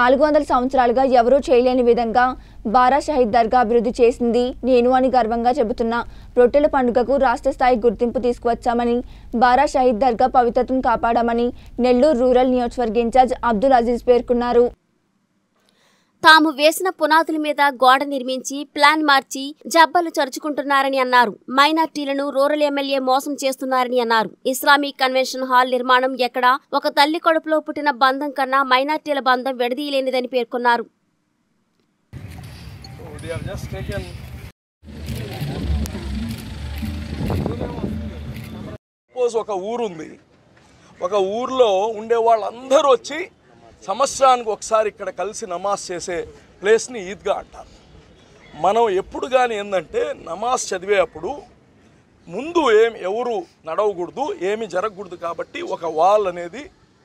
నాలుగు వందల సంవత్సరాలుగా ఎవరూ చేయలేని విధంగా బారా షహీద్ దర్గా అభివృద్ధి చేసింది. నేను అని గర్వంగా చెబుతున్నా రొట్టెల పండుగకు రాష్ట్ర స్థాయి గుర్తింపు తీసుకువచ్చామని బారా షహీద్ దర్గా పవిత్రతను కాపాడామని నెల్లూరు రూరల్ నియోజకవర్గ ఇన్ఛార్జ్ అబ్దుల్ అజీజ్ పేర్కొన్నారు. తాము వేసిన పునాదుల మీద గోడ నిర్మించి ప్లాన్ మార్చి జబ్బలు చరుచుకుంటున్నారని అన్నారు. మైనార్టీలను రూరల్ ఎమ్మెల్యే మోసం చేస్తున్నారని అన్నారు. ఇస్లామిక్ కన్వెన్షన్ హాల్ నిర్మాణం ఎక్కడ? ఒక తల్లి కడుపులో పుట్టిన బంధం కన్నా మైనార్టీల బంధం విడదీయలేనిదని పేర్కొన్నారు. So they ఒక ఊరుంది. ఒక ఊర్లో ఉండే వాళ్ళందరూ వచ్చి సంవత్సరానికి ఒకసారి ఇక్కడ కలిసి నమాజ్ చేసే ప్లేస్ని ఈద్గా అంటారు. మనం ఎప్పుడు కానీ ఏంటంటే నమాజ్ చదివేటప్పుడు ముందు ఏం ఎవరు నడవకూడదు ఏమి జరగకూడదు కాబట్టి ఒక వాల్ అనేది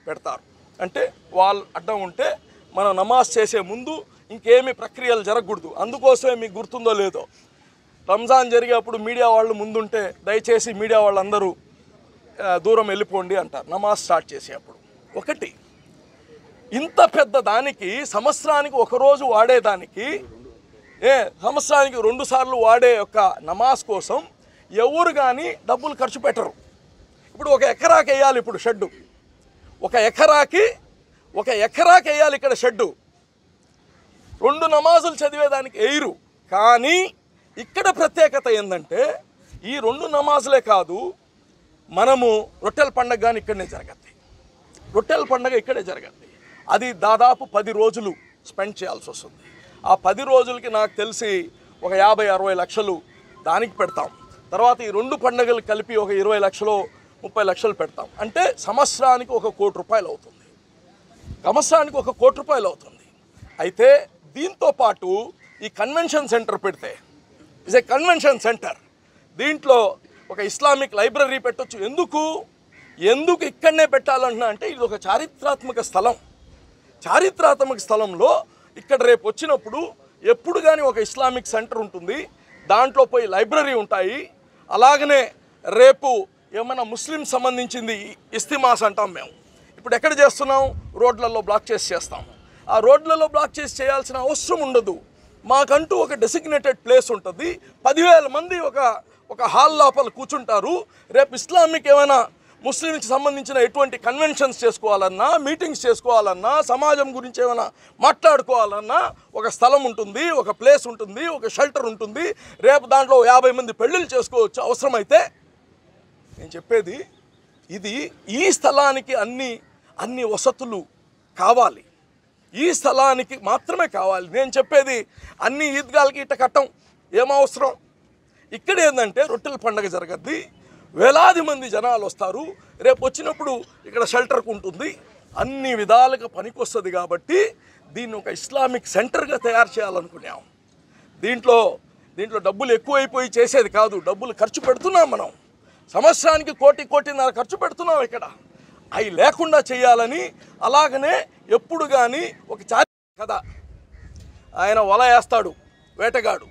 పెడతారు. అంటే వాల్ అడ్డం ఉంటే మనం నమాజ్ చేసే ముందు ఇంకేమి ప్రక్రియలు జరగకూడదు. అందుకోసమే మీకు గుర్తుందో లేదో రంజాన్ జరిగేప్పుడు మీడియా వాళ్ళు ముందుంటే దయచేసి మీడియా వాళ్ళందరూ దూరం వెళ్ళిపోండి అంటారు. నమాజ్ స్టార్ట్ చేసేటప్పుడు ఒకటి ఇంత పెద్ద దానికి సంవత్సరానికి ఒకరోజు వాడేదానికి ఏ సంవత్సరానికి రెండు సార్లు వాడే యొక్క నమాజ్ కోసం ఎవరు కానీ డబ్బులు ఖర్చు పెట్టరు. ఇప్పుడు ఒక ఎకరాకి వేయాలి ఇప్పుడు షెడ్డు. ఒక ఎకరాకి ఒక ఎకరాకి వేయాలి ఇక్కడ షెడ్డు. రెండు నమాజులు చదివేదానికి వేయరు. కానీ ఇక్కడ ప్రత్యేకత ఏంటంటే ఈ రెండు నమాజులే కాదు మనము రొట్టెల పండగ కానీ ఇక్కడనే జరగద్ది. రొట్టెల పండగ ఇక్కడే జరగద్ది. అది దాదాపు పది రోజులు స్పెండ్ చేయాల్సి వస్తుంది. ఆ పది రోజులకి నాకు తెలిసి ఒక యాభై అరవై లక్షలు దానికి పెడతాం. తర్వాత ఈ రెండు పండుగలు కలిపి ఒక ఇరవై లక్షలు ముప్పై లక్షలు పెడతాం. అంటే సంవత్సరానికి ఒక కోటి రూపాయలు అవుతుంది. సంవత్సరానికి ఒక కోటి రూపాయలు అవుతుంది. అయితే దీంతో పాటు ఈ కన్వెన్షన్ సెంటర్ పెడితే ఇస్ ఏ కన్వెన్షన్ సెంటర్. దీంట్లో ఒక ఇస్లామిక్ లైబ్రరీ పెట్టొచ్చు. ఎందుకు? ఎందుకు ఇక్కడనే పెట్టాలంటున్నా అంటే ఇది ఒక చారిత్రాత్మక స్థలం. చారిత్రాత్మక స్థలంలో ఇక్కడ రేపు వచ్చినప్పుడు ఎప్పుడు కానీ ఒక ఇస్లామిక్ సెంటర్ ఉంటుంది. దాంట్లో పోయి లైబ్రరీ ఉంటాయి. అలాగనే రేపు ఏమైనా ముస్లిం సంబంధించింది ఇస్తిమాస్ అంటాం మేము. ఇప్పుడు ఎక్కడ చేస్తున్నాం? రోడ్లలో బ్లాక్ చేసి చేస్తాం. ఆ రోడ్లలో బ్లాక్ చేసి చేయాల్సిన అవసరం ఉండదు. మాకంటూ ఒక డెసిగ్నేటెడ్ ప్లేస్ ఉంటుంది. పదివేల మంది ఒక ఒక హాల్ లోపల కూర్చుంటారు. రేపు ఇస్లామిక్ ఏమైనా ముస్లింకి సంబంధించిన ఎటువంటి కన్వెన్షన్స్ చేసుకోవాలన్నా మీటింగ్స్ చేసుకోవాలన్నా సమాజం గురించి ఏమైనా మాట్లాడుకోవాలన్నా ఒక స్థలం ఉంటుంది ఒక ప్లేస్ ఉంటుంది ఒక షెల్టర్ ఉంటుంది. రేపు దాంట్లో యాభై మంది పెళ్ళిళ్ళు చేసుకోవచ్చు అవసరమైతే నేను చెప్పేది ఇది ఈ స్థలానికి అన్ని అన్ని వసతులు కావాలి. ఈ స్థలానికి మాత్రమే కావాలి. నేను చెప్పేది అన్ని ఈద్గాలకి ఇట్ట కట్టం ఏమవసరం ఇక్కడ ఏంటంటే రొట్టెల పండగ జరగద్ది. వేలాది మంది జనాలు వస్తారు. రేపు వచ్చినప్పుడు ఇక్కడ షెల్టర్కు ఉంటుంది. అన్ని విధాలుగా పనికొస్తుంది కాబట్టి దీన్ని ఒక ఇస్లామిక్ సెంటర్గా తయారు చేయాలనుకున్నాం. దీంట్లో దీంట్లో డబ్బులు ఎక్కువైపోయి చేసేది కాదు. డబ్బులు ఖర్చు పెడుతున్నాం మనం. సంవత్సరానికి కోటి కోటిన్నర ఖర్చు పెడుతున్నాం ఇక్కడ. అవి లేకుండా చేయాలని అలాగనే ఎప్పుడు కానీ ఒక చారి కథ. ఆయన వల వేస్తాడు వేటగాడు.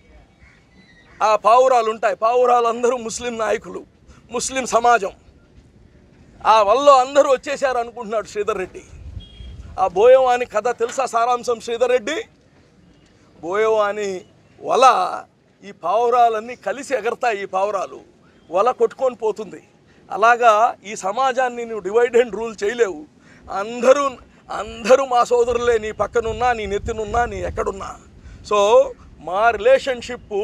ఆ పావురాలు ఉంటాయి. పావురాలు అందరూ ముస్లిం నాయకులు. ముస్లిం సమాజం. ఆ వల్ల అందరూ వచ్చేసారు అనుకుంటున్నాడు శ్రీధర్ రెడ్డి. ఆ బోయవాని కథ తెలుసా సారాంశం శ్రీధర్ రెడ్డి? బోయవాని వల ఈ పావురాలన్నీ కలిసి ఎగరతాయి ఈ పావురాలు. వల కొట్టుకొని పోతుంది. అలాగా ఈ సమాజాన్ని నువ్వు డివైడ్ అండ్ రూల్ చేయలేవు. అందరూ అందరూ మా సోదరులే నీ పక్కనున్నా నీ నెత్తినున్నా నీ ఎక్కడున్నా. సో మా రిలేషన్షిప్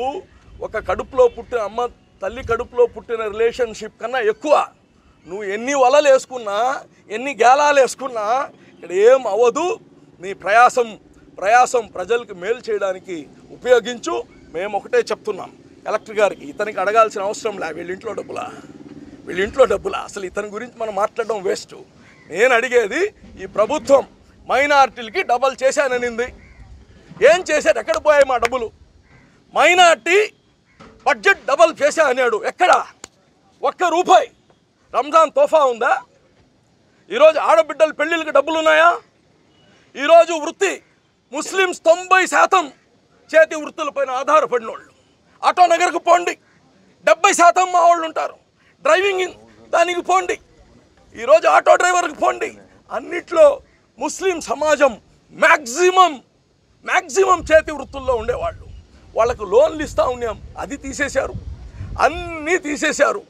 ఒక కడుపులో పుట్టిన అమ్మ తల్లి కడుపులో పుట్టిన రిలేషన్షిప్ కన్నా ఎక్కువ. నువ్వు ఎన్ని వలలు వేసుకున్నా ఎన్ని గేలాలు వేసుకున్నా ఇక్కడ ఏం అవ్వదు. నీ ప్రయాసం ప్రయాసం ప్రజలకు మేలు చేయడానికి ఉపయోగించు. మేము ఒకటే చెప్తున్నాం. కలెక్టర్ గారికి ఇతనికి అడగాల్సిన అవసరం లే. వీళ్ళ ఇంట్లో డబ్బులా? వీళ్ళ ఇంట్లో డబ్బులా? అసలు ఇతని గురించి మనం మాట్లాడడం వేస్ట్. నేను అడిగేది ఈ ప్రభుత్వం మైనార్టీలకి డబ్బులు చేశాననింది. ఏం చేశారు? ఎక్కడ పోయాయి మా డబ్బులు? మైనార్టీ బడ్జెట్ డబల్ చేశా అన్నాడు. ఎక్కడ? ఒక్క రూపాయి. రంజాన్ తోఫా ఉందా? ఈరోజు ఆడబిడ్డల పెళ్ళిళ్ళకి డబ్బులు ఉన్నాయా ఈరోజు వృత్తి ముస్లిమ్స్ తొంభై శాతం చేతి వృత్తులపైన ఆధారపడిన వాళ్ళు ఆటో నగర్కు పోండి. డెబ్బై శాతం మా వాళ్ళు ఉంటారు. డ్రైవింగ్ ఇన్ దానికి పోండి. ఈరోజు ఆటో డ్రైవర్కి పోండి. అన్నిట్లో ముస్లిం సమాజం మ్యాక్సిమం మ్యాక్సిమం చేతి వృత్తుల్లో ఉండేవాళ్ళు. వాళ్ళకు లోన్లు ఇస్తూ ఉన్నాం. అది తీసేశారు. అన్నీ తీసేశారు.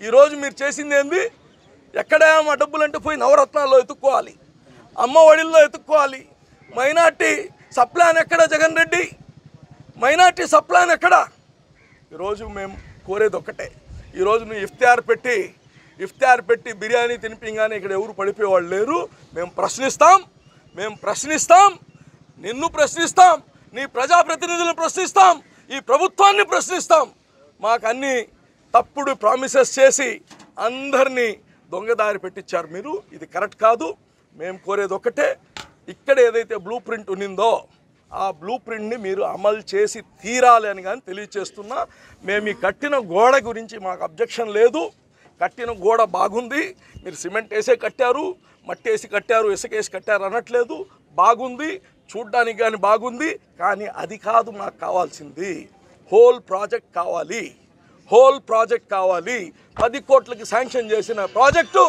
ఈరోజు మీరు చేసింది ఏంది? ఎక్కడే మా డబ్బులు అంటే పోయి నవరత్నాల్లో ఎత్తుక్కోవాలి. అమ్మ ఒడిల్లో ఎత్తుక్కోవాలి. మైనార్టీ సప్లాన్ ఎక్కడ జగన్ రెడ్డి? మైనార్టీ సప్లాన్ ఎక్కడ? ఈరోజు మేము కోరేది ఒక్కటే. ఈరోజు నువ్వు ఇఫ్తార్ పెట్టి ఇఫ్తార్ పెట్టి బిర్యానీ తినిపించగానే ఇక్కడ ఎవరు పడిపోయేవాళ్ళు లేరు. మేము ప్రశ్నిస్తాం. మేము ప్రశ్నిస్తాం. నిన్ను ప్రశ్నిస్తాం. నీ ప్రజాప్రతినిధులను ప్రశ్నిస్తాం ఈ ప్రభుత్వాన్ని ప్రశ్నిస్తాం. మాకు అన్ని తప్పుడు ప్రామిసెస్ చేసి అందరినీ దొంగదారి పెట్టించారు మీరు. ఇది కరెక్ట్ కాదు. మేము కోరేది ఒకటే ఇక్కడ ఏదైతే బ్లూ ప్రింట్ ఉన్నిందో ఆ బ్లూ ప్రింట్ని మీరు అమలు చేసి తీరాలి అని కానీ తెలియచేస్తున్నా. మేము ఈ కట్టిన గోడ గురించి మాకు అబ్జెక్షన్ లేదు. కట్టిన గోడ బాగుంది. మీరు సిమెంట్ వేసే కట్టారు మట్టి వేసి కట్టారు ఇసుకేసి కట్టారు అనట్లేదు బాగుంది. చూడ్డానికి కానీ బాగుంది కానీ అది కాదు మాకు కావాల్సింది. హోల్ ప్రాజెక్ట్ కావాలి. హోల్ ప్రాజెక్ట్ కావాలి. పది కోట్లకి శాంక్షన్ చేసిన ప్రాజెక్టు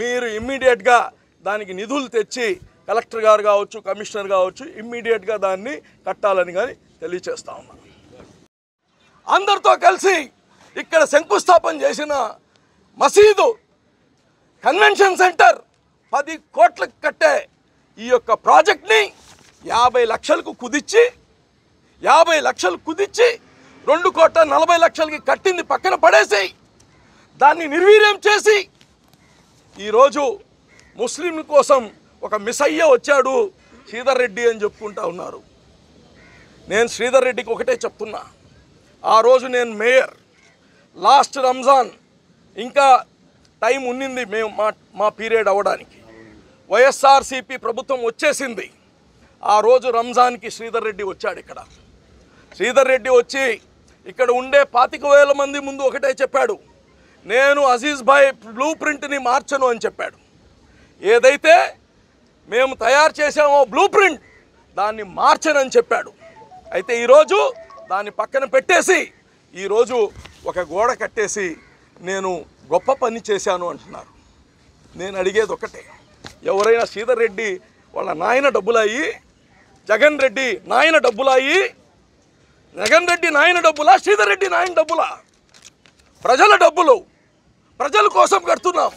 మీరు ఇమ్మీడియట్గా దానికి నిధులు తెచ్చి కలెక్టర్ గారు కావచ్చు కమిషనర్ కావచ్చు ఇమ్మీడియట్గా దాన్ని కట్టాలని కానీ తెలియచేస్తా ఉన్నాను అందరితో కలిసి ఇక్కడ శంకుస్థాపన చేసిన మసీదు కన్వెన్షన్ సెంటర్ పది కోట్లకు కట్టే ఈ యొక్క ప్రాజెక్ట్ని యాభై లక్షలకు కుదిచ్చి యాభై లక్షలు కుదిచ్చి రెండు కోట్ల నలభై లక్షలకి కట్టింది పక్కన పడేసి దాన్ని నిర్వీర్యం చేసి ఈరోజు ముస్లింల కోసం ఒక మిసయ్య వచ్చాడు శ్రీధర్ రెడ్డి అని చెప్పుకుంటా ఉన్నారు. నేను శ్రీధర్ రెడ్డికి ఒకటే చెప్తున్నా. ఆ రోజు నేను మేయర్. లాస్ట్ రంజాన్ ఇంకా టైం ఉన్నింది మేము మా మా పీరియడ్ అవ్వడానికి వైఎస్ఆర్సీపీ ప్రభుత్వం వచ్చేసింది. ఆ రోజు రంజాన్కి శ్రీధర్ రెడ్డి వచ్చాడు ఇక్కడ. శ్రీధర్ రెడ్డి వచ్చి ఇక్కడ ఉండే పాతిక వేల మంది ముందు ఒకటే చెప్పాడు నేను అజీజ్ భాయ్ బ్లూ ప్రింట్ని మార్చను అని చెప్పాడు. ఏదైతే మేము తయారు చేసామో బ్లూ ప్రింట్ దాన్ని మార్చనని చెప్పాడు. అయితే ఈరోజు దాన్ని పక్కన పెట్టేసి ఈరోజు ఒక గోడ కట్టేసి నేను గొప్ప పని చేశాను అంటున్నారు. నేను అడిగేది ఒకటే ఎవరైనా శ్రీధర్ రెడ్డి వాళ్ళ నాయన డబ్బులయ్యి జగన్ రెడ్డి నాయన డబ్బులాయి జగన్ రెడ్డి నాయన డబ్బులా? శ్రీధర్ రెడ్డి నాయన డబ్బులా? ప్రజల డబ్బులు ప్రజల కోసం కడుతున్నాం.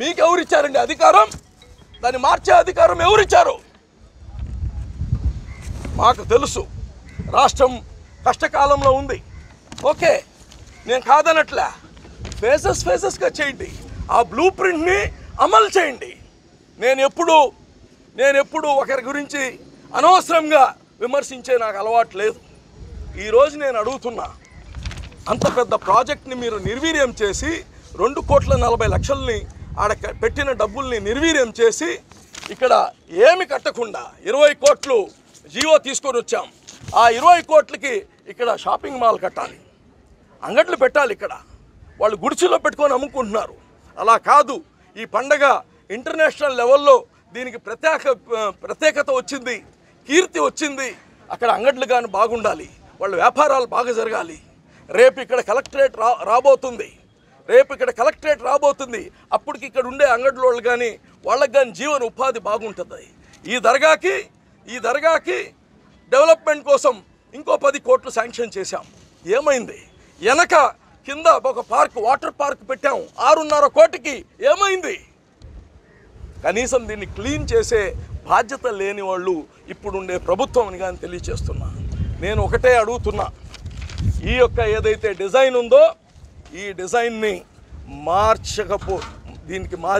మీకు ఎవరిచ్చారండి అధికారం? దాన్ని మార్చే అధికారం ఎవరిచ్చారు? మాకు తెలుసు. రాష్ట్రం కష్టకాలంలో ఉంది. ఓకే నేను కాదనట్లే. ఫేసెస్ ఫేసెస్గా చేయండి. ఆ బ్లూ ప్రింట్ని అమలు చేయండి. నేను ఎప్పుడు నేను ఎప్పుడు ఒకరి గురించి అనవసరంగా విమర్శించే నాకు అలవాటు లేదు. ఈరోజు నేను అడుగుతున్నా అంత పెద్ద ప్రాజెక్ట్ని మీరు నిర్వీర్యం చేసి రెండు కోట్ల నలభై లక్షల్ని ఆడ పెట్టిన డబ్బుల్ని నిర్వీర్యం చేసి ఇక్కడ ఏమి కట్టకుండా ఇరవై కోట్లు జియో తీసుకొని వచ్చాం. ఆ ఇరవై కోట్లకి ఇక్కడ షాపింగ్ మాల్ కట్టాలి. అంగట్లు పెట్టాలి ఇక్కడ. వాళ్ళు గుడిసెలో పెట్టుకొని అమ్ముకుంటున్నారు. అలా కాదు ఈ పండగ ఇంటర్నేషనల్ లెవెల్లో దీనికి ప్రత్యేక ప్రత్యేకత వచ్చింది. కీర్తి వచ్చింది అక్కడ అంగట్లు కానీ బాగుండాలి వాళ్ళ వ్యాపారాలు బాగా జరగాలి. రేపు ఇక్కడ కలెక్టరేట్ రా రాబోతుంది. రేపు ఇక్కడ కలెక్టరేట్ రాబోతుంది. అప్పటికి ఇక్కడ ఉండే అంగడ్ల వాళ్ళు కానీ వాళ్ళకి కానీ జీవన ఉపాధి బాగుంటుంది. ఈ దర్గాకి ఈ దర్గాకి డెవలప్మెంట్ కోసం ఇంకో పది కోట్లు శాంక్షన్ చేశాం. ఏమైంది? వెనక కింద ఒక పార్క్ వాటర్ పార్క్ పెట్టాం. ఆరున్నర కోటికి ఏమైంది? కనీసం దీన్ని క్లీన్ చేసే బాధ్యత లేని వాళ్ళు ఇప్పుడుండే ప్రభుత్వం అని కానీ తెలియచేస్తున్నా. నేను ఒకటే అడుగుతున్నా. ఈ యొక్క ఏదైతే డిజైన్ ఉందో ఈ డిజైన్ని మార్చకపో దీనికి మారి